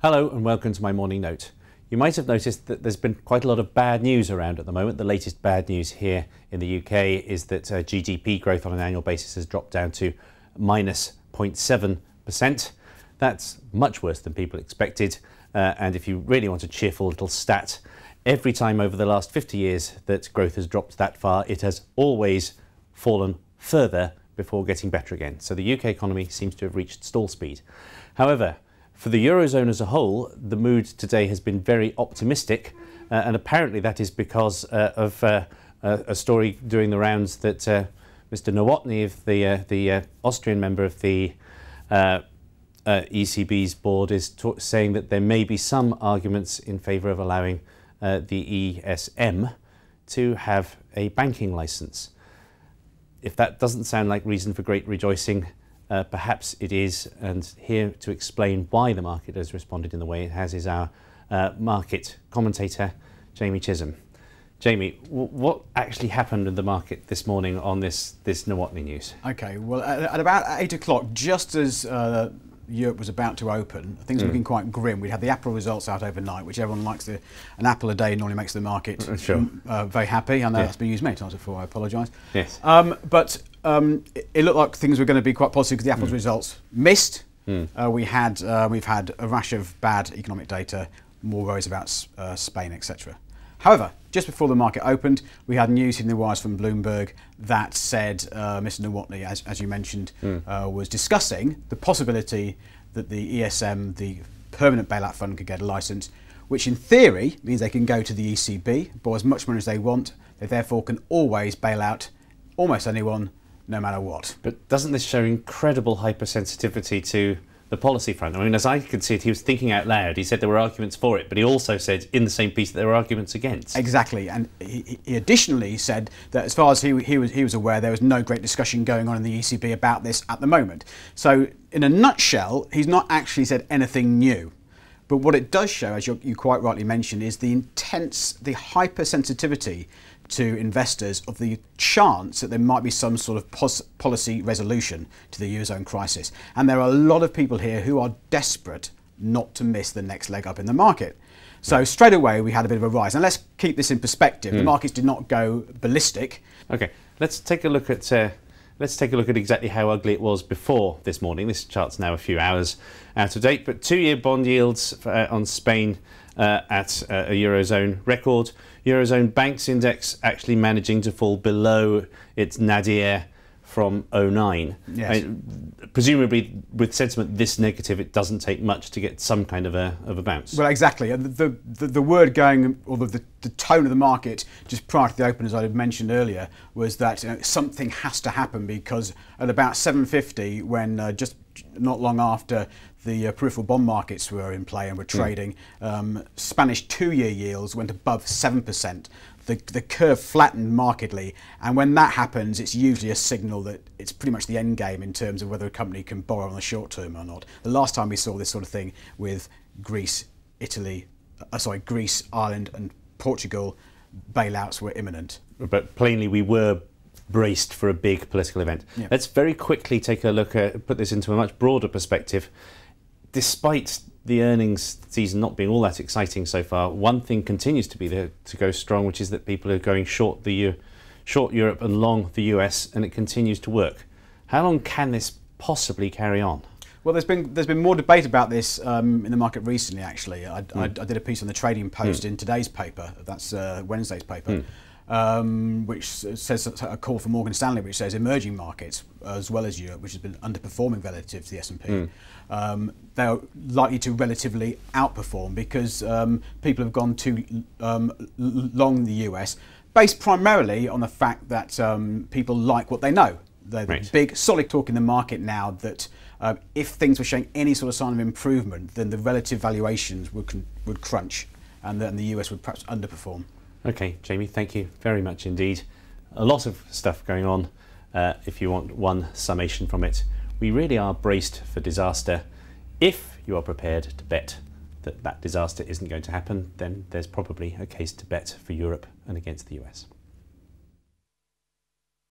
Hello and welcome to my morning note. You might have noticed that there's been quite a lot of bad news around at the moment. The latest bad news here in the UK is that uh, GDP growth on an annual basis has dropped down to minus 0.7%. That's much worse than people expected. Uh, and if you really want a cheerful little stat, every time over the last 50 years that growth has dropped that far, it has always fallen further before getting better again. So the UK economy seems to have reached stall speed. However, for the Eurozone as a whole, the mood today has been very optimistic, uh, and apparently that is because uh, of uh, a story doing the rounds that uh, Mr. Nowotny, the, uh, the uh, Austrian member of the ECB's board, is saying that there may be some arguments in favour of allowing the ESM to have a banking licence. If that doesn't sound like reason for great rejoicing, uh, perhaps it is, and here to explain why the market has responded in the way it has is our uh, market commentator, Jamie Chisholm. Jamie, what actually happened in the market this morning on this this Nowotny news? Okay, well, at, at about eight o'clock, just as uh, Europe was about to open, things were mm. looking quite grim. We'd had the Apple results out overnight, which everyone likes. The, an apple a day normally makes the market uh, sure. uh, very happy. I know yeah. that's been used many times before. I apologise. Yes. Um, but um, it, it, looked like things were going to be quite positive because the Apple's mm. results missed. Mm. Uh, we had uh, we've had a rash of bad economic data, more worries about uh, Spain, etc. However, just before the market opened, we had news in the wires from Bloomberg that said uh, Mr. Nowotny, as, as you mentioned, mm. uh, was discussing the possibility that the ESM, the Permanent Bailout Fund, could get a license, which in theory means they can go to the ECB, borrow as much money as they want. They therefore can always bail out almost anyone, no matter what. But doesn't this show incredible hypersensitivity to the policy front. I mean, as I could see it, he was thinking out loud. He said there were arguments for it, but he also said in the same piece that there were arguments against. Exactly, and he, he additionally said that as far as he, he, was, he was aware, there was no great discussion going on in the ECB about this at the moment. So, in a nutshell, he's not actually said anything new. But what it does show, as you quite rightly mentioned, is the intense, the hypersensitivity to investors of the chance that there might be some sort of policy resolution to the Eurozone crisis. And there are a lot of people here who are desperate not to miss the next leg up in the market. So straight away we had a bit of a rise. And let's keep this in perspective. Mm. The hmm. markets did not go ballistic. Okay, let's take a look at uh, let's take a look at exactly how ugly it was before this morning. This chart's now a few hours out of date, but two-year bond yields uh, on Spain uh, at uh, a eurozone record. Eurozone banks index actually managing to fall below its nadir from 09. Yes. I presumably, with sentiment this negative, it doesn't take much to get some kind of a, of a bounce. Well, exactly. The, the, the word going, or the, the tone of the market just prior to the open, as I had mentioned earlier, was that you know, something has to happen because at about 7.50, when uh, just not long after the uh, peripheral bond markets were in play and were hmm. trading, mm. um, Spanish two-year yields went above 7% the, the curve flattened markedly. And when that happens, it's usually a signal that it's pretty much the end game in terms of whether a company can borrow on the short term or not. The last time we saw this sort of thing with Greece, Italy, uh, sorry, Greece, Ireland, and Portugal, bailouts were imminent. But plainly, we were braced for a big political event. Yeah. Let's very quickly take a look at put this into a much broader perspective. Despite the earnings season not being all that exciting so far, one thing continues to be there to go strong, which is that people are going short the U short Europe and long the US, and it continues to work. How long can this possibly carry on? Well, there's been there's been more debate about this um, in the market recently. Actually, I, mm. I, I, did a piece on the Trading Post mm. in today's paper. That's uh, Wednesday's paper. Mm um, which says a call for Morgan Stanley, which says emerging markets as well as Europe, which has been underperforming relative to the S&P, mm. um, they're likely to relatively outperform because um, people have gone too um, long the US, based primarily on the fact that um, people like what they know. There's right. big, solid talk in the market now that uh, if things were showing any sort of sign of improvement, then the relative valuations would, would crunch and then the US would perhaps underperform. Okay, Jamie, thank you very much indeed. A lot of stuff going on uh, if you want one summation from it. We really are braced for disaster. If you are prepared to bet that that disaster isn't going to happen, then there's probably a case to bet for Europe and against the US.